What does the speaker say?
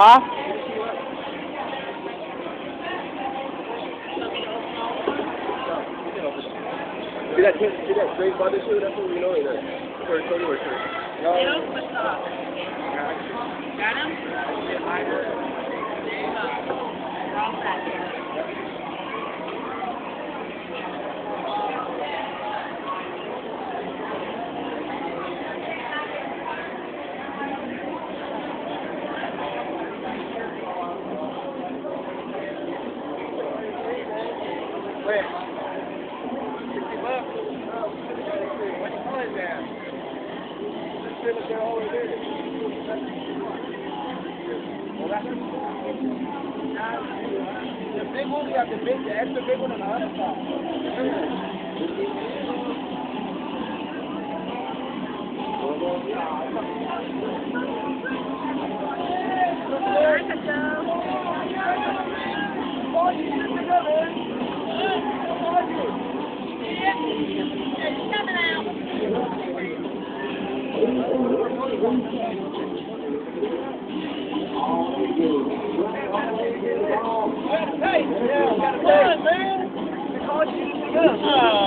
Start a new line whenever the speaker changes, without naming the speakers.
Hả?
See that, see that straight body? That's what we know. Or Tony or Tony. No.
They don't switch off. Got him?
What you all the big one, you have the big, the extra big one on the other side. Hey, yeah, got a man. Call you.